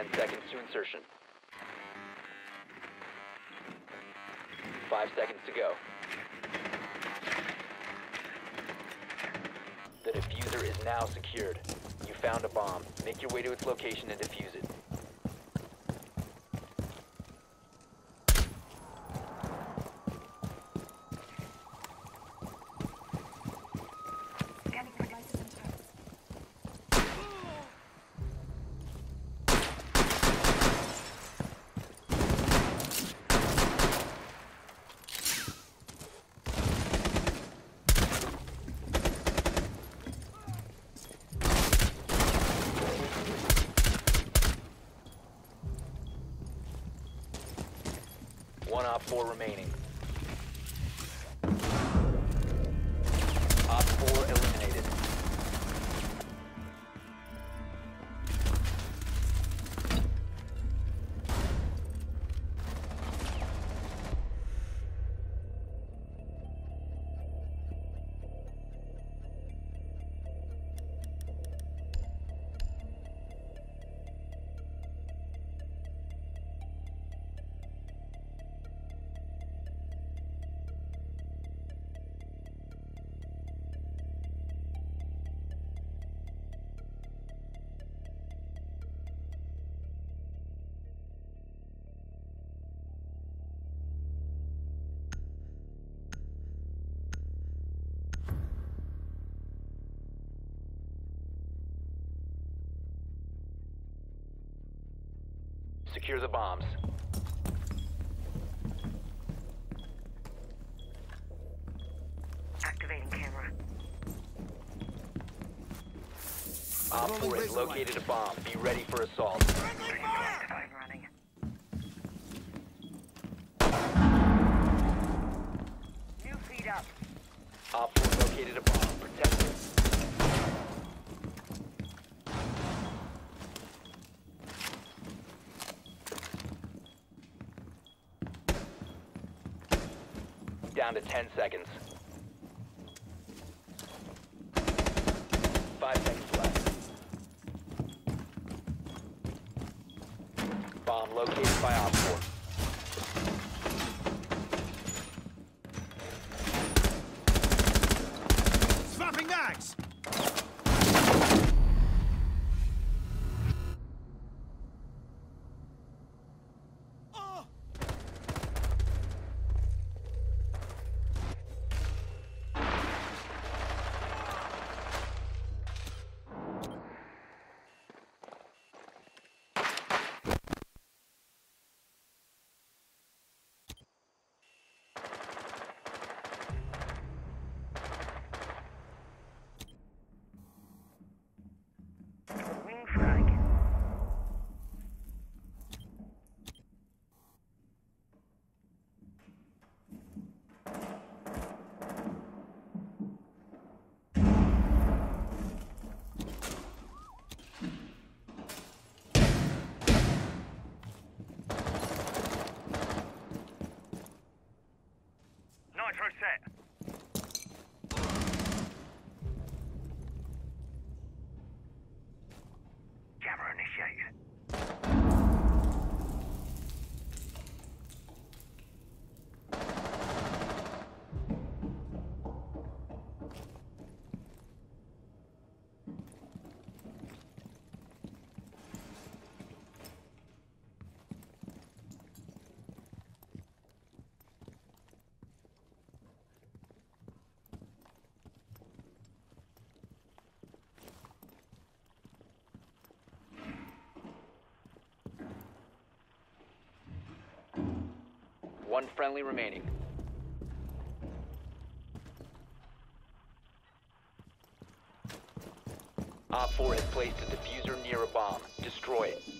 Ten seconds to insertion. Five seconds to go. The defuser is now secured. You found a bomb. Make your way to its location and defuse it. Scanning for devices and traps. One op four remaining. Secure the bombs. Activating camera. Op four has located a bomb. Be ready for assault. Activating running. New feed up. Op four located a bomb. Protect it. Down to 10 seconds. One friendly remaining. Op 4 has placed a defuser near a bomb. Destroy it.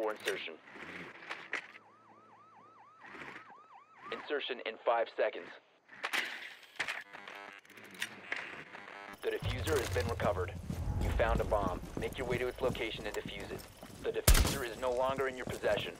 before insertion. Insertion in five seconds. The defuser has been recovered. You found a bomb. Make your way to its location and defuse it. The defuser is no longer in your possession.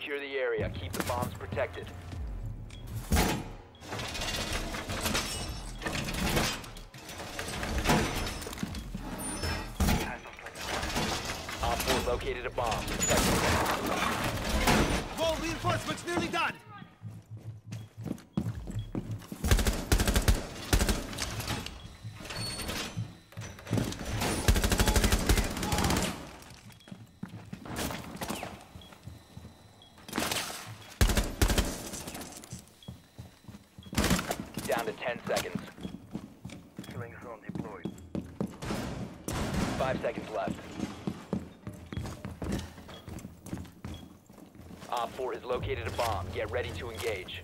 Secure the area. Keep the bombs protected. Op 4 located a bomb. Protect it. Wall reinforcements nearly done. Down to 10 seconds. Killing zone deployed. Five seconds left. Op 4 has located a bomb. Get ready to engage.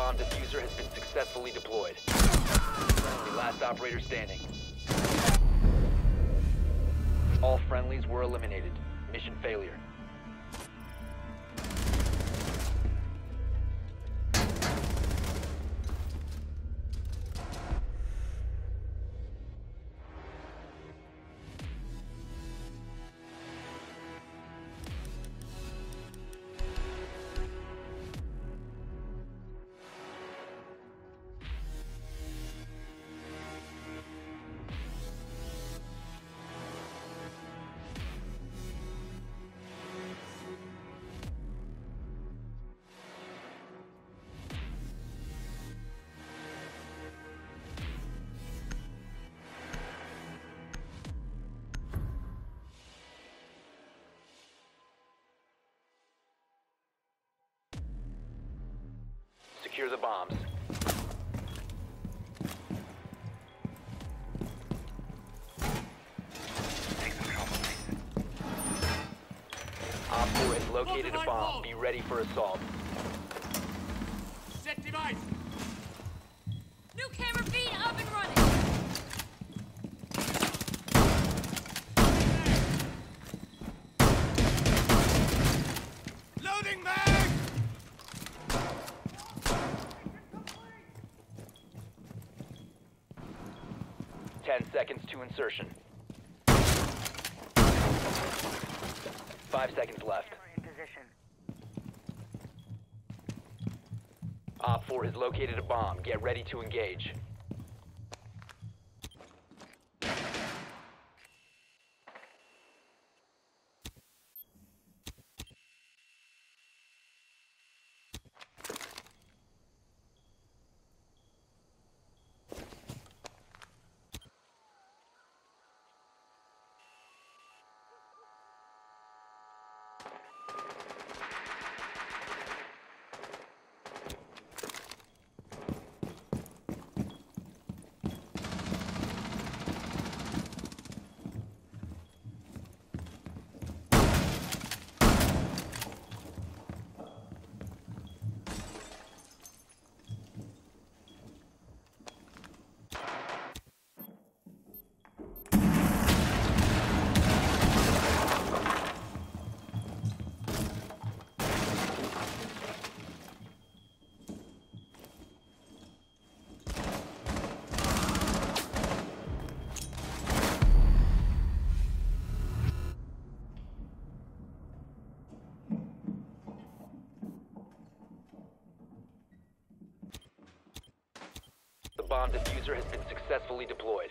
Bomb defuser has been successfully deployed. Friendly, last operator standing. All friendlies were eliminated. Mission failure. Secure the bombs. Op 4 has located a bomb. Be ready for assault. To insertion. Five seconds left. Op 4 has located a bomb. Get ready to engage. The bomb defuser has been successfully deployed.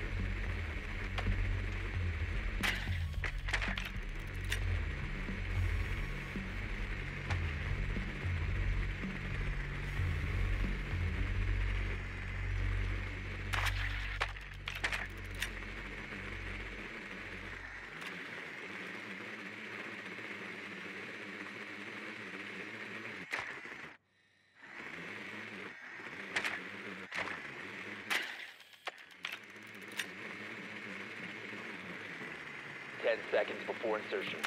Before insertion.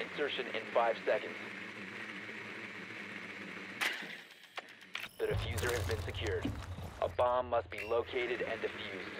Insertion in five seconds. The defuser has been secured. A bomb must be located and defused.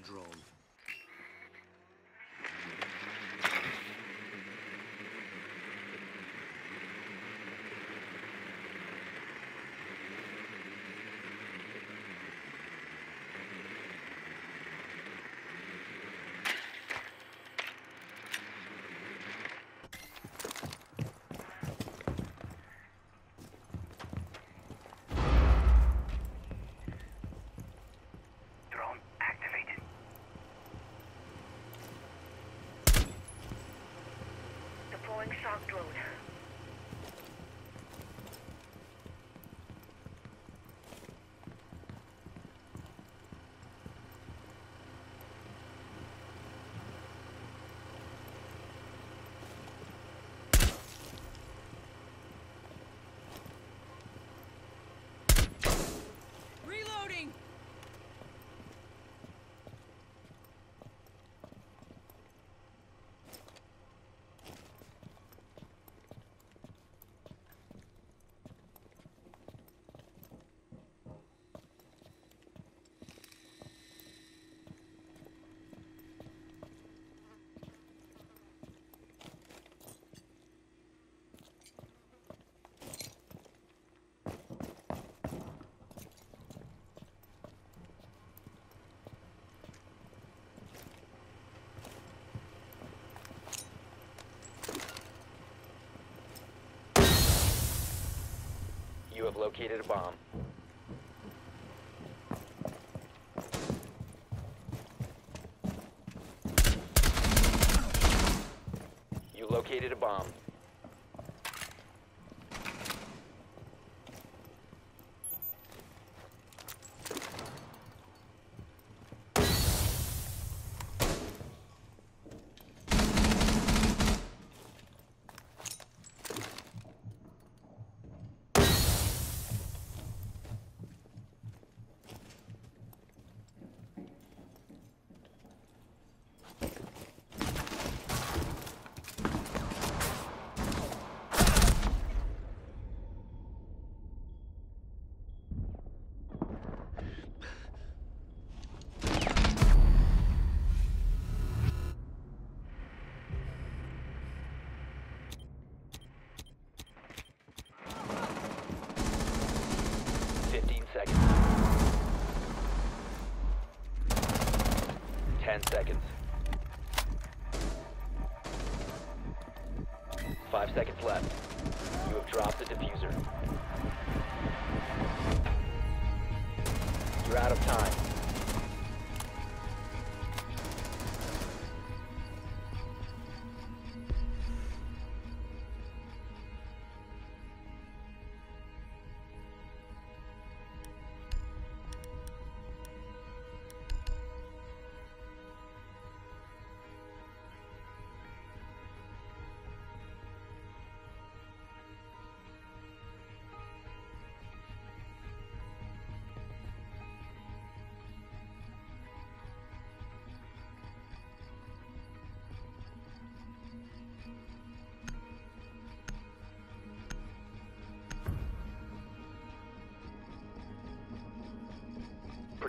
Drone. Drone activated. Deploying shock drone. Reloading! You have located a bomb. You located a bomb.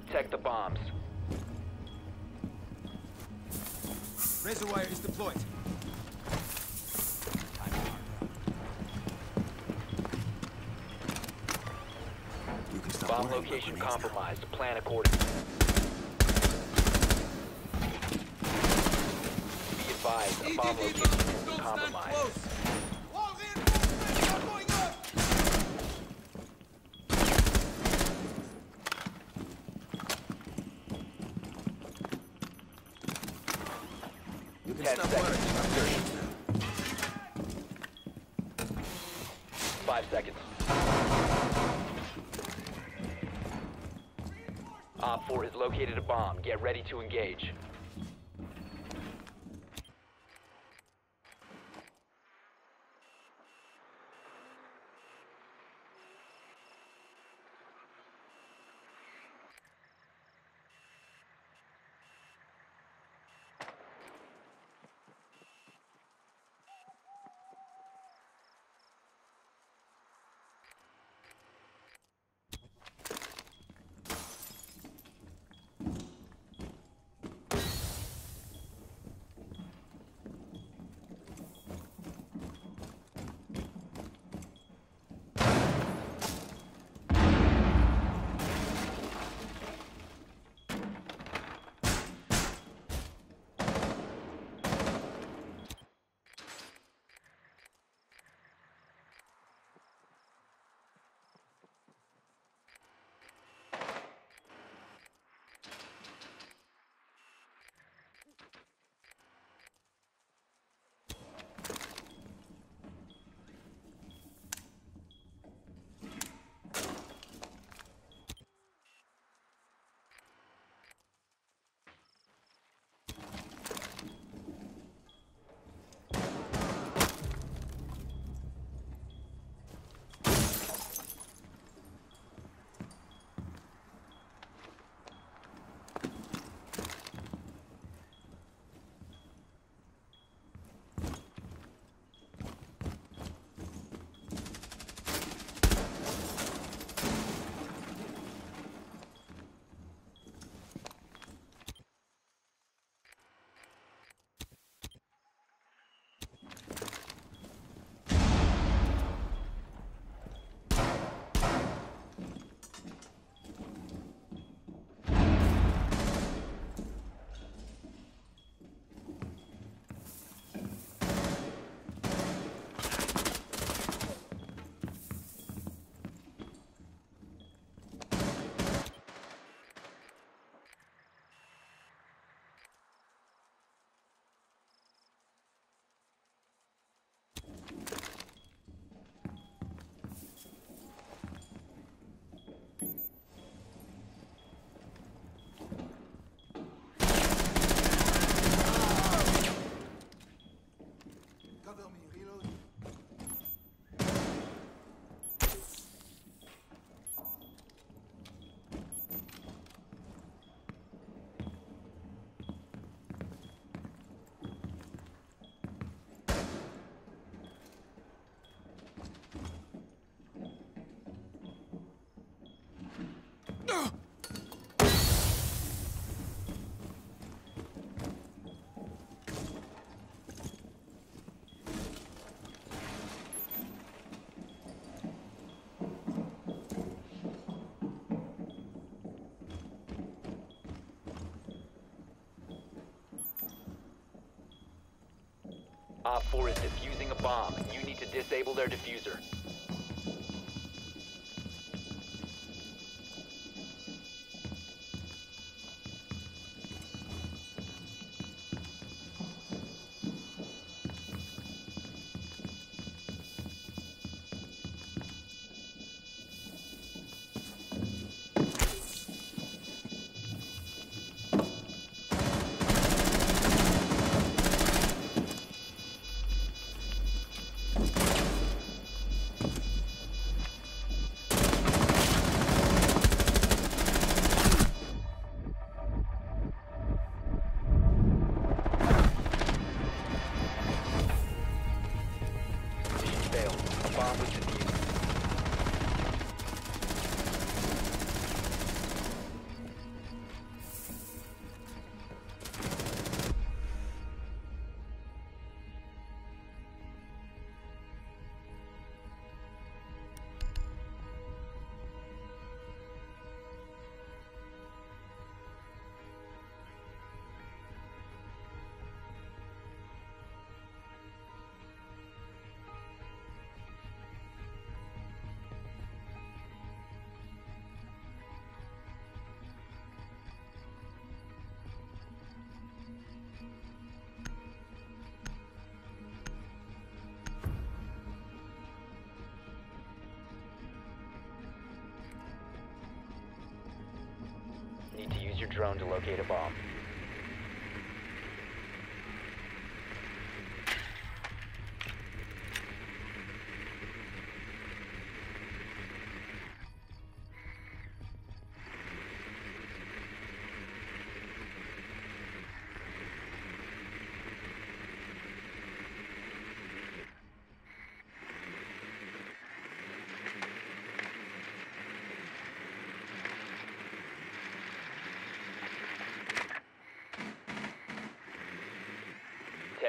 Protect the bombs. Razor wire is deployed. You can stop Bomb location grenades now. compromised. Plan accordingly. Be advised, a bomb location has been compromised. Ten seconds. Five seconds. Op 4 has located a bomb. Get ready to engage. Op 4 is defusing a bomb. You need to disable their defuser. Your drone to locate a bomb.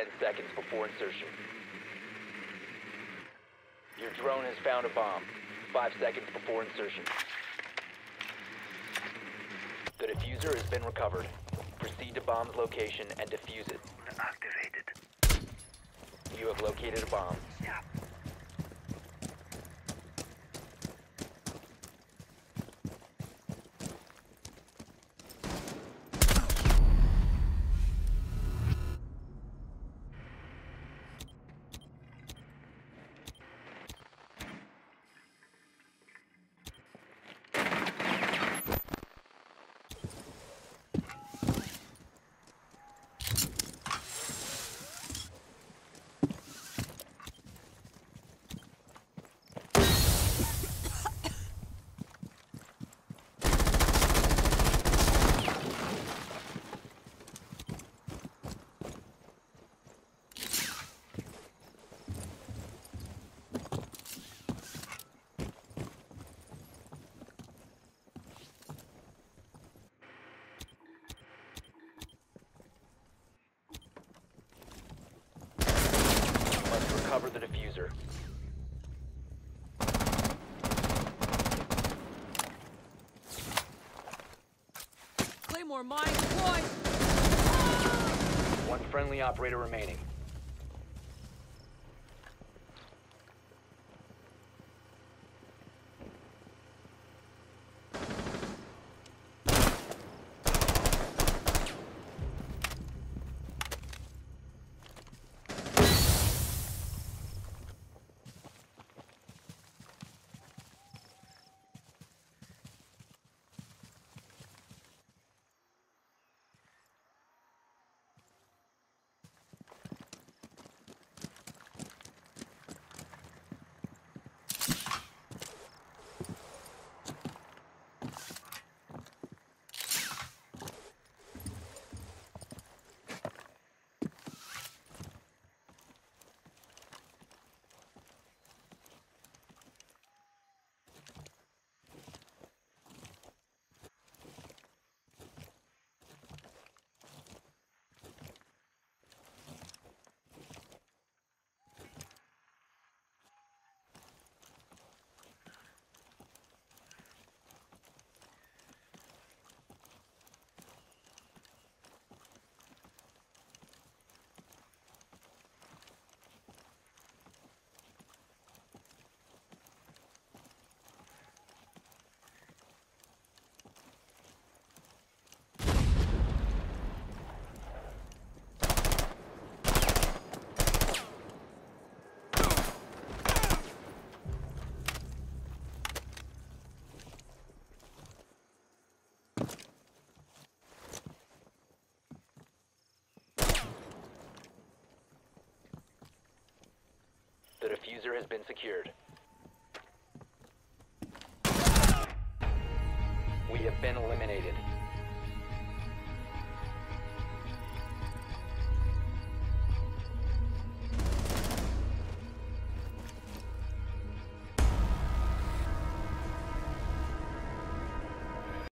Ten seconds before insertion. Your drone has found a bomb. Five seconds before insertion. The defuser has been recovered. Proceed to bomb's location and defuse it. Activated. You have located a bomb. Yeah. Must defuser. Claymore mine deployed! One friendly operator remaining. Diffuser has been secured. We have been eliminated.